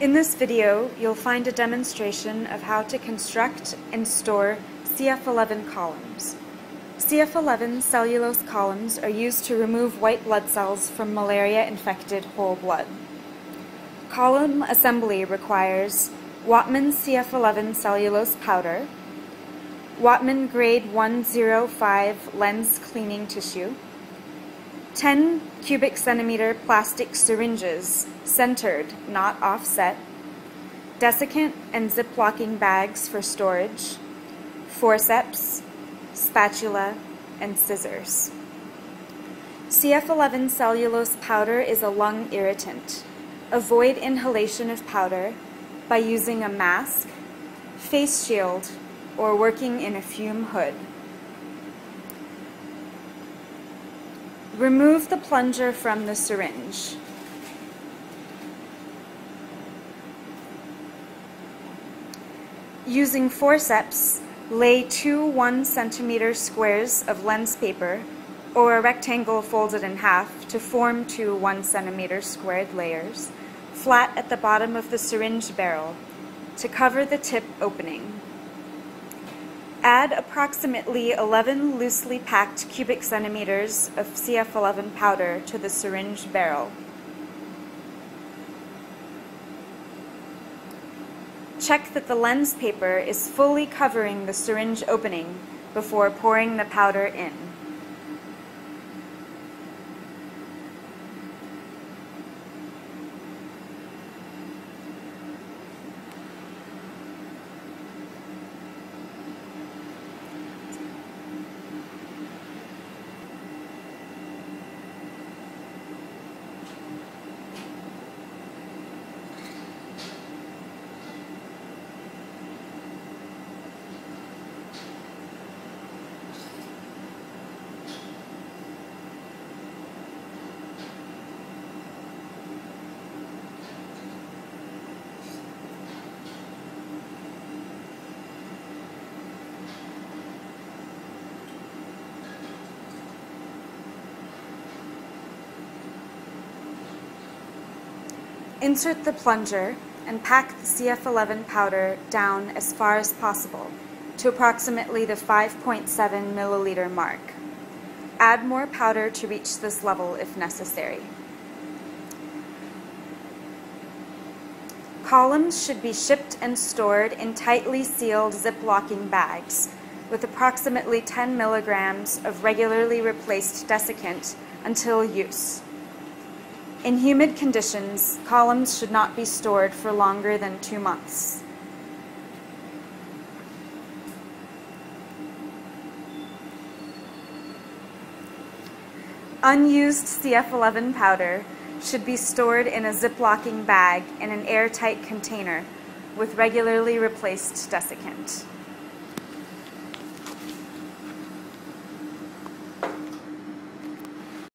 In this video, you'll find a demonstration of how to construct and store CF11 columns. CF11 cellulose columns are used to remove white blood cells from malaria-infected whole blood. Column assembly requires Whatman CF11 cellulose powder, Whatman grade 105 lens cleaning tissue, 10 cubic centimeter plastic syringes, centered, not offset, desiccant and zip-locking bags for storage, forceps, spatula, and scissors. CF11 cellulose powder is a lung irritant. Avoid inhalation of powder by using a mask, face shield, or working in a fume hood. Remove the plunger from the syringe. Using forceps, lay two 1 centimeter squares of lens paper or a rectangle folded in half to form two 1 centimeter squared layers, flat at the bottom of the syringe barrel, to cover the tip opening. Add approximately 11 loosely packed cubic centimeters of CF11 powder to the syringe barrel. Check that the lens paper is fully covering the syringe opening before pouring the powder in. Insert the plunger and pack the CF11 powder down as far as possible to approximately the 5.7 milliliter mark. Add more powder to reach this level if necessary. Columns should be shipped and stored in tightly sealed zip-locking bags with approximately 10 milligrams of regularly replaced desiccant until use. In humid conditions, columns should not be stored for longer than two months. Unused CF11 powder should be stored in a zip-locking bag in an airtight container with regularly replaced desiccant.